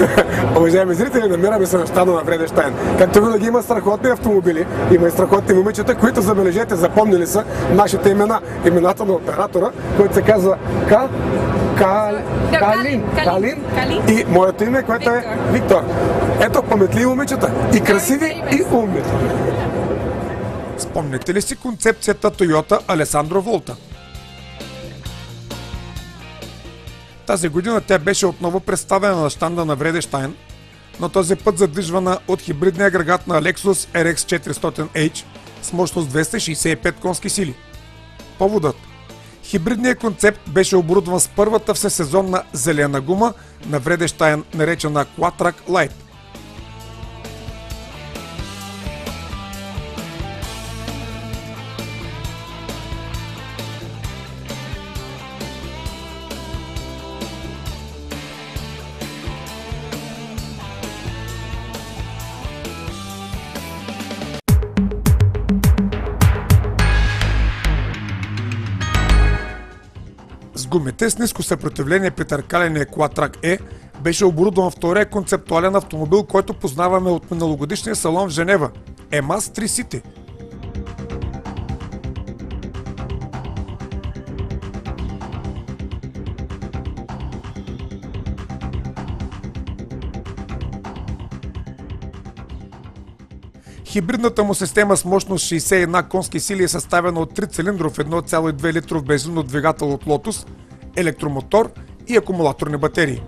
Уважаеми зрители, намираме се на щада на Вредещайн. Както винаги има страхотни автомобили, има и страхотни момичета, които забележете, запомнили са нашите имена, имената на оператора, който се казва К. Калин. Калин. Калин. И моето име, което е Виктор. Ето паметливи момичета. И красиви, и умни. Спомняте ли си концепцията Toyota Alessandro Volta? Тази година тя беше отново представена на щанда на Вредештайн, но този път задвижвана от хибридния агрегат на Lexus RX 400H с мощност 265 конски сили. Поводът Хибридният концепт беше оборудван с първата всесезонна зелена гума на Вредештайн, наречена Quatrack Light. С гумите с ниско съпротивление при търкаляне Quatrack E беше оборудван втория концептуален автомобил, който познаваме от миналогодишния салон в Женева – EMAS 3 City. Хибридната му система с мощност 61 конски сили е съставена от 3 цилиндров 1,2 литров бензинов двигател от Lotus, електромотор и акумулаторни батерии.